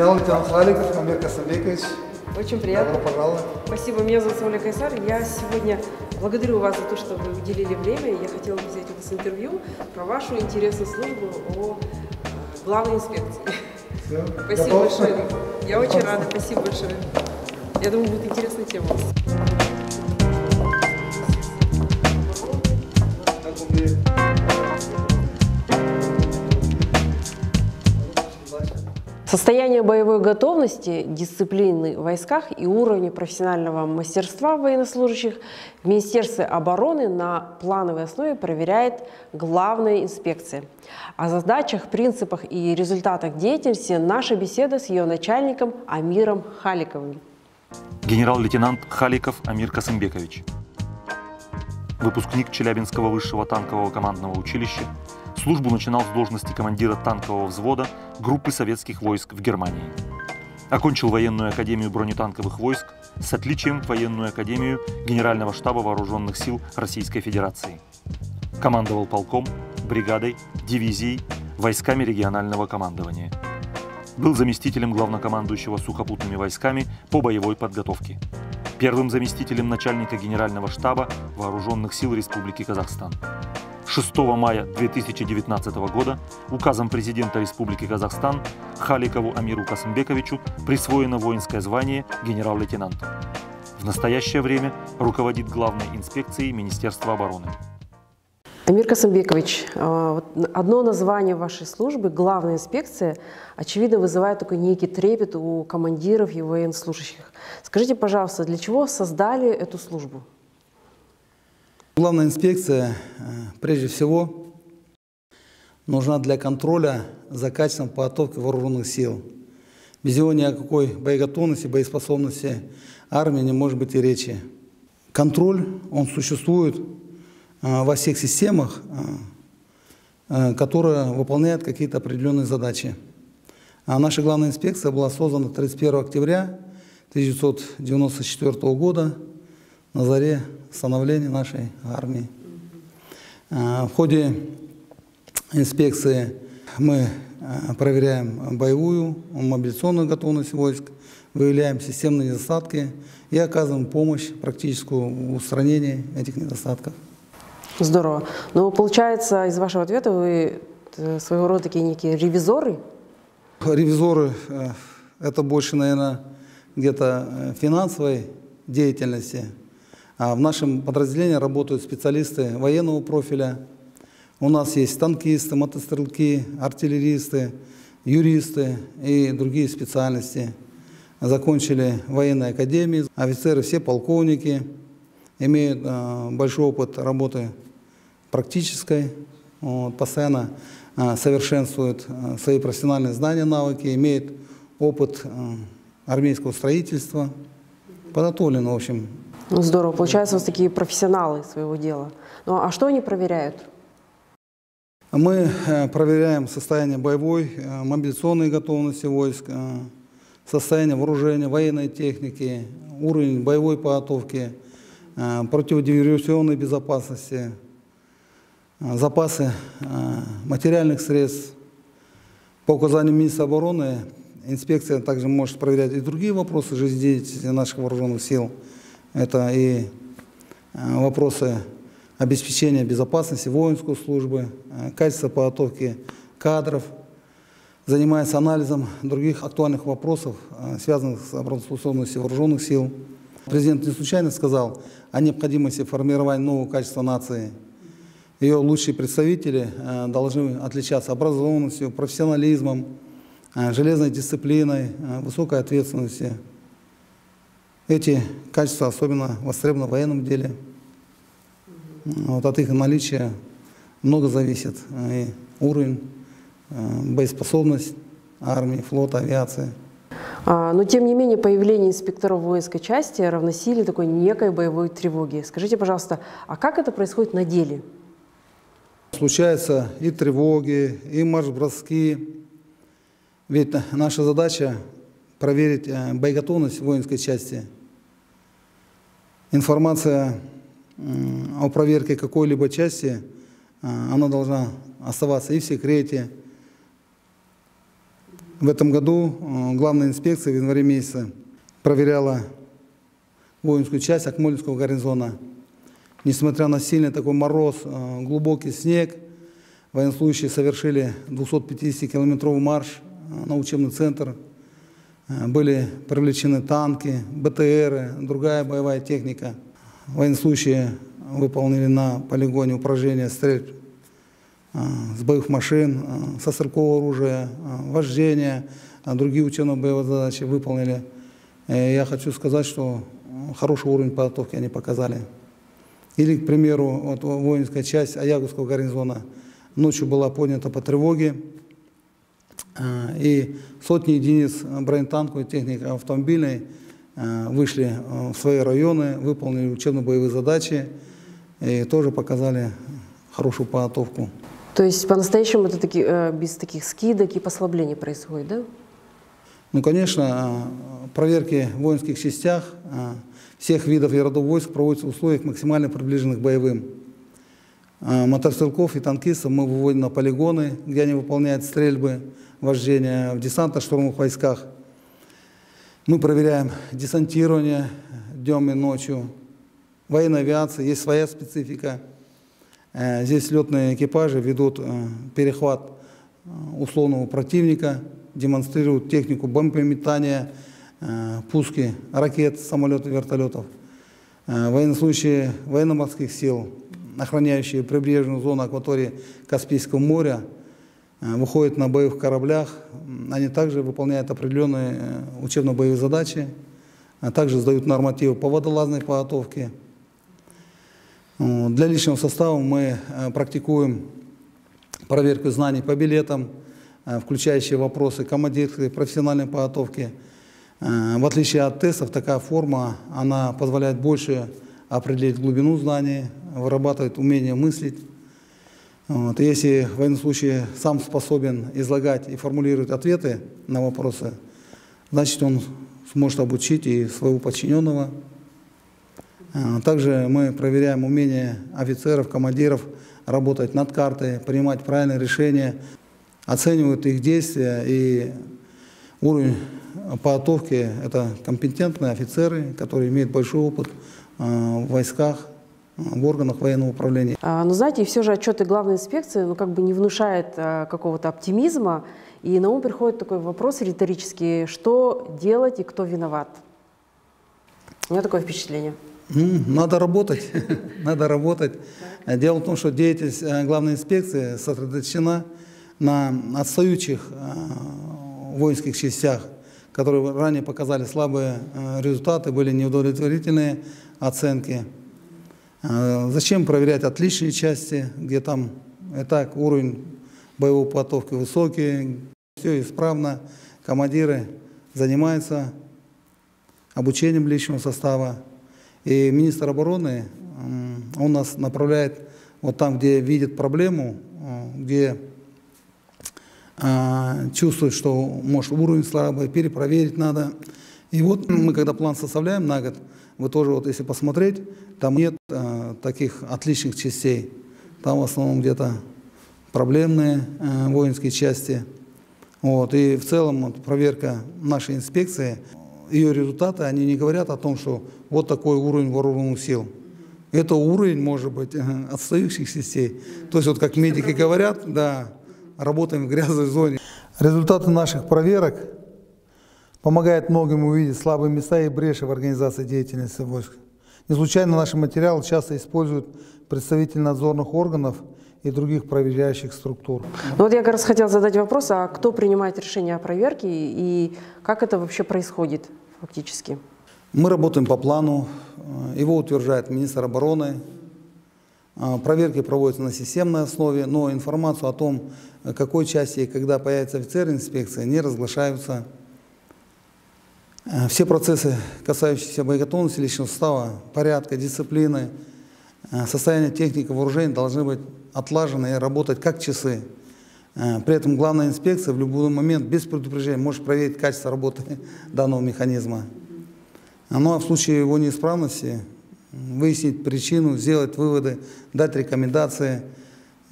Генерал-лейтенант Халиков Амир Касамбекович. Очень приятно. Добро пожаловать. Спасибо. Меня зовут Сауля Кайсар. Я сегодня благодарю вас за то, что вы уделили время. Я хотела бы взять у вас интервью про вашу интересную службу о э, главной инспекции. Все. Спасибо Готов? большое. Я очень рада. Спасибо большое. Я думаю, будет интересная тема у вас. Состояние боевой готовности, дисциплины в войсках и уровень профессионального мастерства военнослужащих в Министерстве обороны на плановой основе проверяет главная инспекция. О задачах, принципах и результатах деятельности наша беседа с ее начальником Амиром Халиковым. Генерал-лейтенант Халиков Амир Касымбекович. Выпускник Челябинского высшего танкового командного училища, службу начинал с должности командира танкового взвода группы советских войск в Германии. Окончил военную академию бронетанковых войск с отличием военную академию Генерального штаба вооруженных сил Российской Федерации. Командовал полком, бригадой, дивизией, войсками регионального командования. Был заместителем главнокомандующего сухопутными войсками по боевой подготовке. Первым заместителем начальника Генерального штаба Вооруженных сил Республики Казахстан. 6 мая 2019 года указом президента Республики Казахстан Халикову Амиру Касымбековичу присвоено воинское звание генерал-лейтенанта. В настоящее время руководит главной инспекцией Министерства обороны. Амир Касымбекович, э, одно название вашей службы, главная инспекция, очевидно вызывает такой некий трепет у командиров и военнослужащих. Скажите, пожалуйста, для чего создали эту службу? Главная инспекция, э, прежде всего, нужна для контроля за качеством подготовки вооруженных сил. Без него ни о какой боеготовности, боеспособности армии не может быть и речи. Контроль, он существует э, во всех системах, э, которые выполняют какие-то определенные задачи. А наша главная инспекция была создана 31 октября 1994 года на заре становления нашей армии. А, В ходе инспекции мы а, проверяем боевую, мобилизационную готовность войск, выявляем системные недостатки и оказываем помощь практическую в устранении этих недостатков. Здорово. Но получается, из вашего ответа вы э, своего рода такие некие ревизоры? Ревизоры э, – это больше, наверное, где-то э, финансовой деятельности. А в нашем подразделении работают специалисты военного профиля. У нас есть танкисты, мотострелки, артиллеристы, юристы и другие специальности. Закончили военные академии, офицеры все полковники, имеют э, большой опыт работы практической, вот, постоянно э, совершенствуют свои профессиональные знания, навыки, имеют опыт армейского строительства, подготовлены, в общем, здорово. Получается, у вас такие профессионалы своего дела. Ну, а что они проверяют? Мы э, проверяем состояние боевой, э, мобилизационной готовности войск, э, состояние вооружения, военной техники, уровень боевой подготовки, противодиверсионной безопасности, запасы материальных средств. По указанию министра обороны инспекция также может проверять и другие вопросы жизнедеятельности наших вооруженных сил. Это и э, вопросы обеспечения безопасности воинской службы, э, качество подготовки кадров, занимается анализом других актуальных вопросов, э, связанных с обороноспособностью вооруженных сил. Президент не случайно сказал о необходимости формирования нового качества нации. Ее лучшие представители должны отличаться образованностью, профессионализмом, железной дисциплиной, высокой ответственностью. Эти качества особенно востребованы в военном деле. Вот от их наличия много зависит. И уровень, э, боеспособность армии, флота, авиации. А, но, тем не менее, появление инспекторов воинской части равносильно такой некой боевой тревоги. Скажите, пожалуйста, а как это происходит на деле? Случаются и тревоги, и марш-броски. Ведь наша задача проверить э, боеготовность воинской части. Информация о проверке какой-либо части, э, она должна оставаться и в секрете. В этом году э, главная инспекция в январе месяце проверяла воинскую часть Акмолинского гарнизона. Несмотря на сильный такой мороз, э, глубокий снег, военнослужащие совершили 250-километровый марш на учебный центр. Были привлечены танки, БТРы, другая боевая техника. Военнослужащие выполнили на полигоне упражнения стрельб с боевых машин, со стрелкового оружия, вождения, другие учебно-боевые задачи выполнили. Э, я хочу сказать, что хороший уровень подготовки они показали. Или, к примеру, вот воинская часть Аягузского гарнизона ночью была поднята по тревоге, и сотни единиц бронетанковой техники автомобильной вышли в свои районы, выполнили учебно-боевые задачи и тоже показали хорошую подготовку. То есть по-настоящему это таки, э, без таких скидок и послаблений происходит, да? Ну, конечно, проверки в воинских частях всех видов и родов войск проводятся в условиях максимально приближенных к боевым. Мотострелков и танкистов мы выводим на полигоны, где они выполняют стрельбы, вождения в десантно-штурмовых войсках. Мы проверяем десантирование днем и ночью. Военная авиация, есть своя специфика – Э, здесь летные экипажи ведут э, перехват э, условного противника, демонстрируют технику бомбометания, пуски ракет, самолетов, вертолетов. Военнослужащие военно-морских сил, охраняющие прибрежную зону акватории Каспийского моря, выходят на боевых кораблях. Они также выполняют определенные учебно-боевые задачи, а также сдают нормативы по водолазной подготовке, для личного состава мы э, практикуем проверку знаний по билетам, э, включающие вопросы командирской профессиональной подготовки. Э, в отличие от тестов, такая форма, она позволяет больше определить глубину знаний, вырабатывает умение мыслить. Вот. если военнослужащий сам способен излагать и формулировать ответы на вопросы, значит он сможет обучить и своего подчиненного. А, также мы проверяем умение офицеров, командиров работать над картой, принимать правильные решения, оценивают их действия и уровень подготовки – это компетентные офицеры, которые имеют большой опыт а, в войсках, в органах военного управления. А, но знаете, и все же отчеты главной инспекции ну, как бы не внушают какого-то оптимизма, и на ум приходит такой вопрос риторический, что делать и кто виноват? У меня такое впечатление. Ну, надо работать, надо работать. Дело в том, что деятельность э, главной инспекции сосредоточена на отстающих э, воинских частях, которые ранее показали слабые э, результаты, были неудовлетворительные оценки. Зачем проверять отличные части, где там и так уровень боевой подготовки высокий, все исправно, командиры занимаются обучением личного состава, и министр обороны, он нас направляет вот там, где видит проблему, э, где э, чувствует, что может уровень слабый, перепроверить надо. И вот мы, когда план составляем на год, вы тоже, вот если посмотреть, там нет э, таких отличных частей. Там в основном где-то проблемные э, воинские части. Вот. И в целом вот, проверка нашей инспекции ее результаты, они не говорят о том, что вот такой уровень вооруженных сил. Это уровень, может быть, отстающих частей. То есть, вот как медики говорят, да, работаем в грязной зоне. Результаты наших проверок помогают многим увидеть слабые места и бреши в организации деятельности войск. Не случайно наши материалы часто используют представители надзорных органов и других проверяющих структур. Ну вот я как раз хотела задать вопрос, а кто принимает решение о проверке и как это вообще происходит фактически? Мы работаем по плану, его утверждает министр обороны. А, проверки проводятся на системной основе, но информацию о том, какой части и когда появится офицер инспекции, не разглашаются. А, все процессы, касающиеся боеготовности личного состава, порядка, дисциплины, а, состояния техники вооружений должны быть отлажены и работать как часы. Э, при этом главная инспекция в любой момент без предупреждения может проверить качество работы данного механизма. Ну а в случае его неисправности выяснить причину, сделать выводы, дать рекомендации.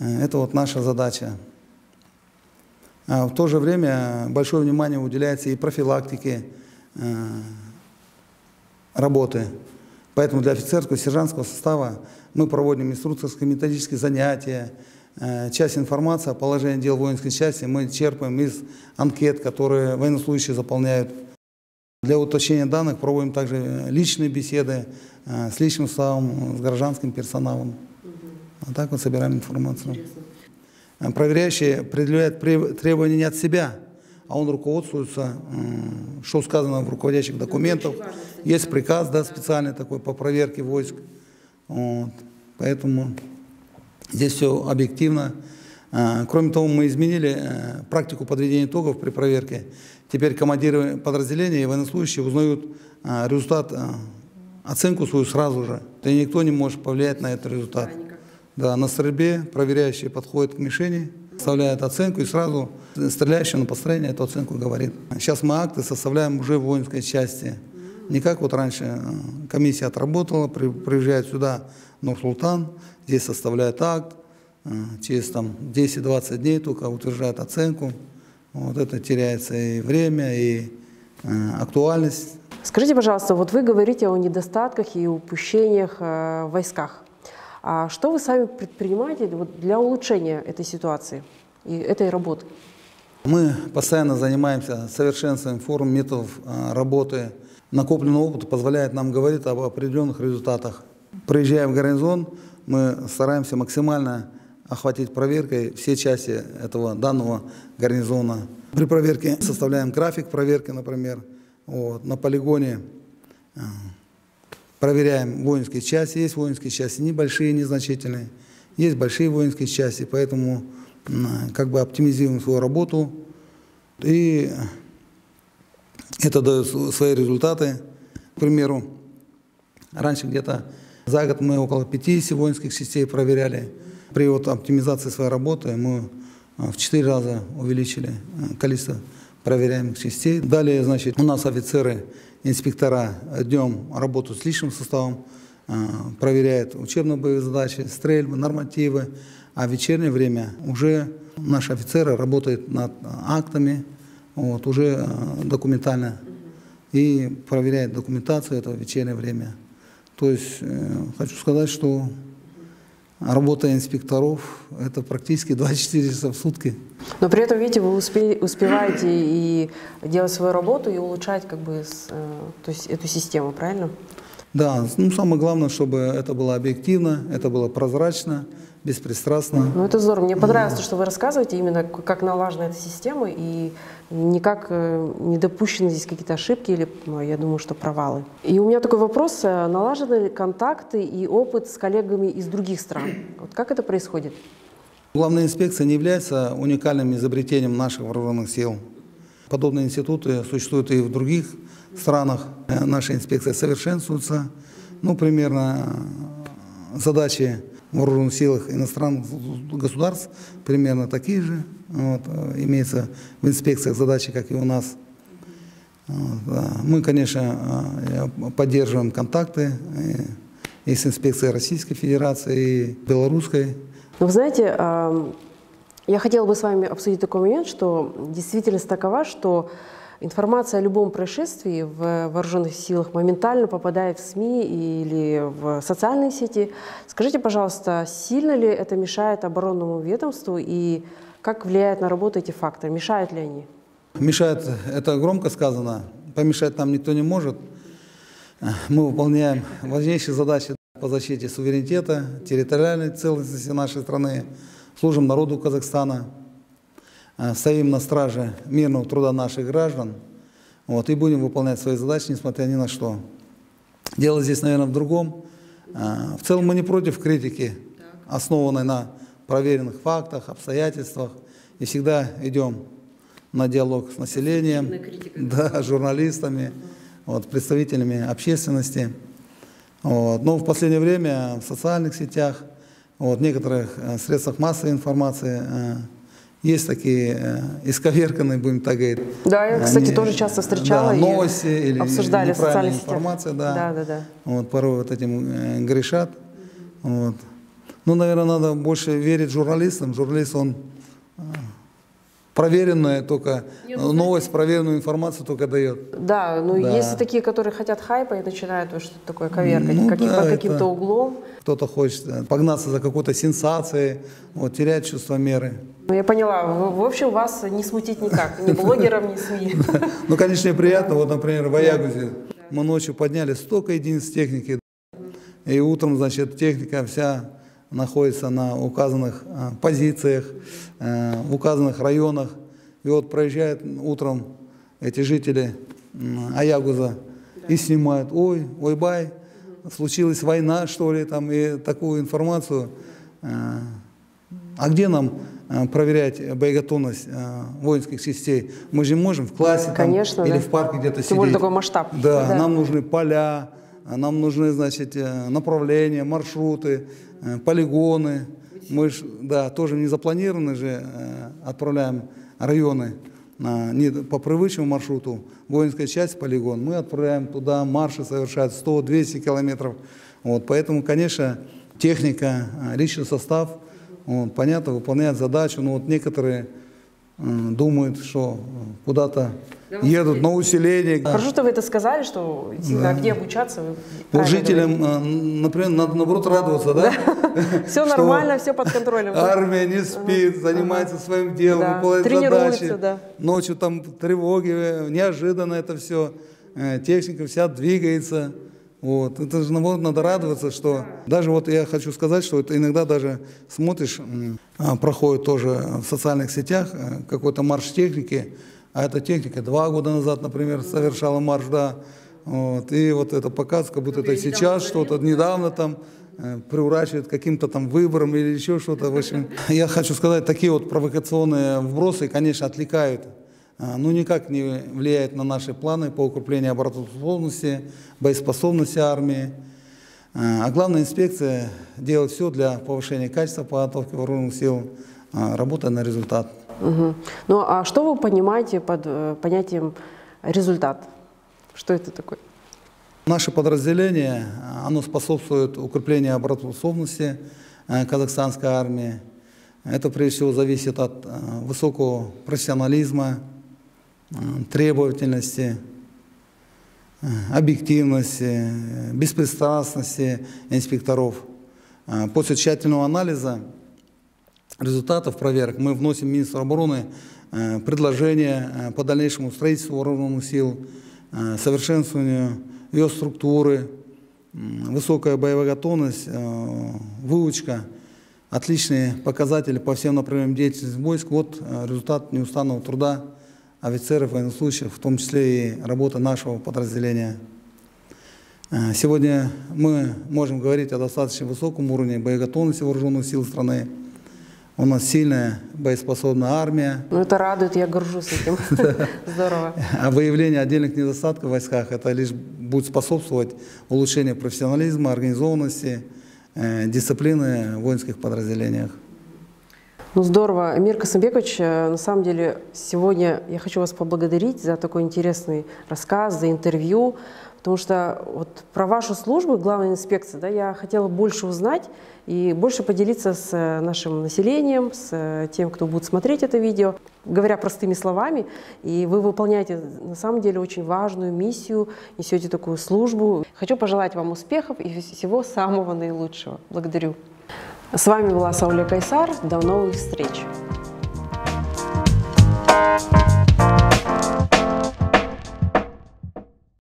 Э, это вот наша задача. А в то же время большое внимание уделяется и профилактике э, работы. Поэтому для офицерского и сержантского состава мы проводим инструкторские методические занятия, Э, часть информации о положении дел воинской части мы черпаем из анкет, которые военнослужащие заполняют. Для уточнения данных проводим также личные беседы э, с личным составом, с гражданским персоналом. Вот так вот собираем информацию. Интересно. Э, проверяющий определяет требования не от себя, а он руководствуется, что сказано в руководящих документах. Есть приказ да, специальный такой по проверке войск. Вот. Поэтому Здесь все объективно. А, кроме того, мы изменили э, практику подведения итогов при проверке. Теперь командиры подразделения и военнослужащие узнают а, результат, а, оценку свою сразу же. И никто не может повлиять на этот результат. Да, на стрельбе проверяющий подходит к мишени, составляет оценку и сразу стреляющий на построение эту оценку говорит. Сейчас мы акты составляем уже в воинской части. Не как вот раньше комиссия отработала, приезжает сюда Нур-Султан, Здесь составляет акт, э, через там 10-20 дней только утверждает оценку. Вот это теряется и время, и э, актуальность. Скажите, пожалуйста, вот вы говорите о недостатках и упущениях э, в войсках. А что вы сами предпринимаете для улучшения этой ситуации и этой работы? Мы постоянно занимаемся совершенствованием форм методов работы. Накопленный опыт позволяет нам говорить об определенных результатах. Приезжая в гарнизон, мы стараемся максимально охватить проверкой все части этого данного гарнизона. При проверке составляем график проверки, например. Вот, на полигоне проверяем воинские части. Есть воинские части небольшие, незначительные. Есть большие воинские части, поэтому как бы оптимизируем свою работу. И это дает свои результаты. К примеру, раньше где-то за год мы около 50 воинских частей проверяли. При вот оптимизации своей работы мы а, в 4 раза увеличили а, количество проверяемых частей. Далее, значит, у нас офицеры, инспектора днем работают с личным составом, а, проверяют учебно-боевые задачи, стрельбы, нормативы, а в вечернее время уже наши офицеры работают над актами, вот, уже документально, и проверяют документацию этого в вечернее время. То есть э, хочу сказать, что работа инспекторов – это практически 24 часа в сутки. Но при этом, видите, вы успе, успеваете и делать свою работу, и улучшать как бы с, э, то есть эту систему, правильно? Да, ну самое главное, чтобы это было объективно, это было прозрачно, беспристрастно. Ну это здорово. Мне понравилось то, что вы рассказываете, именно как налажена эта система, и никак э, не допущены здесь какие-то ошибки или, ну, я думаю, что провалы. И у меня такой вопрос, э, налажены ли контакты и опыт с коллегами из других стран? Вот как это происходит? Главная инспекция не является уникальным изобретением наших вооруженных сил. Подобные институты существуют и в других странах. Э, наша инспекция совершенствуется. Ну, примерно задачи вооруженных силах иностранных государств примерно такие же. Вот, э, имеется в инспекциях задачи, как и у нас. Мы, конечно, э, поддерживаем контакты и, и с инспекцией Российской Федерации, и белорусской. Вы знаете, я хотела бы с вами обсудить такой момент, что действительность такова, что Информация о любом происшествии в вооруженных силах моментально попадает в СМИ или в социальные сети. Скажите, пожалуйста, сильно ли это мешает оборонному ведомству и как влияет на работу эти факторы? Мешают ли они? Мешает, это громко сказано. Помешать нам никто не может. Мы выполняем важнейшие задачи по защите суверенитета, территориальной целостности нашей страны, служим народу Казахстана. Э, стоим на страже мирного труда наших граждан вот, и будем выполнять свои задачи, несмотря ни на что. Дело здесь, наверное, в другом. Э, в целом мы не против критики, основанной на проверенных фактах, обстоятельствах, и всегда идем на диалог с населением, да, журналистами, вот, представителями общественности. Вот. Но в последнее время в социальных сетях, вот, в некоторых э, средствах массовой информации есть такие э, исковерканные, будем так говорить. Да, я, кстати, Они, тоже часто встречала. Да, новости или обсуждали неправильная информация, да. Да, да, да. Вот, порой вот этим э, грешат. Вот. Ну, наверное, надо больше верить журналистам. Журналист, он э, проверенная только, новость, проверенную информацию только дает. Да, ну Да. есть и такие, которые хотят хайпа и начинают вот что-то такое коверкать, Ну каким- да, под каким-то это- углом. Кто-то хочет погнаться за какой-то сенсацией, вот, терять чувство меры. Ну, я поняла. В, общем, вас не смутить никак. Ни блогерам, ни СМИ. Ну, конечно, приятно. Вот, например, в Аягузе мы ночью подняли столько единиц техники, и утром, значит, техника вся находится на указанных а, позициях, э, в указанных районах. И вот проезжают утром эти жители Аягуза и снимают, ой, ой, бай, случилась война, что ли, там, и такую информацию. э, а где нам э, проверять боеготовность э, воинских частей? Мы же можем в классе там, Конечно, или да. в парке где-то Тем более сидеть. такой масштаб. Да, Да. нам нужны поля, а нам нужны, значит, э, направления, маршруты, э, полигоны. Мы ж, да, тоже не запланированы же э, отправляем районы не по привычному маршруту, воинская часть, полигон. Мы отправляем туда, марши совершают 100-200 километров. Вот, поэтому, конечно, техника, э, личный состав, вот, понятно, выполняет задачу, но вот некоторые э, думают, что э, куда-то едут на усиление. Хорошо, что вы это сказали, что действительно, где обучаться. вы жителям, э, например, надо наоборот радоваться, да? говорите. Все нормально, все под контролем. да? Армия не спит, занимается своим делом, Да, выполняет задачи. да. Ночью там тревоги, э, неожиданно это все. Техника вся двигается. Вот. Это же наоборот надо радоваться, что даже вот я хочу сказать, что это иногда даже смотришь, а, проходит тоже в социальных сетях э, какой-то марш техники, а эта техника два года назад, например, совершала марш, да, вот, и вот это показывает, как будто это сейчас что-то, недавно там э, приурачивает каким-то там выборам или еще что-то. В общем, я хочу сказать, такие вот провокационные вбросы, конечно, отвлекают, а, но никак не влияют на наши планы по укреплению обороноспособности, боеспособности армии. А а главная инспекция делает все для повышения качества подготовки вооруженных сил, а, работая на результат. Мгм. Ну, а что вы понимаете под э, понятием результат? Что это такое? Наше подразделение, оно способствует укреплению обороноспособности э, казахстанской армии. Это прежде всего зависит от э, высокого профессионализма, требовательности, э, объективности, э, беспристрастности инспекторов. Э, После тщательного анализа результатов проверок мы вносим министру обороны э, предложение э, по дальнейшему строительству вооруженных сил, э, совершенствованию ее структуры, высокая боевая готовность, э, выучка, отличные показатели по всем направлениям деятельности войск. Вот э, результат неустанного труда офицеров, военнослужащих, в том числе и работы нашего подразделения. Э, Сегодня мы можем говорить о достаточно высоком уровне боеготовности вооруженных сил страны. У нас сильная боеспособная армия, Ну, это радует, я горжусь этим. Здорово. а выявление отдельных недостатков в войсках это лишь будет способствовать улучшению профессионализма, организованности, э, дисциплины в воинских подразделениях. Ну, здорово. Эмир Касымбекович, э, на самом деле, сегодня я хочу вас поблагодарить за такой интересный рассказ, за интервью, потому что вот про вашу службу, главной инспекции, да, я хотела больше узнать и больше поделиться с э, нашим населением, с э, тем, кто будет смотреть это видео. Говоря простыми словами, и вы выполняете на самом деле очень важную миссию, несете такую службу. Хочу пожелать вам успехов и всего самого наилучшего. Благодарю. С вами была Сауля Кайсар. До новых встреч! Thank you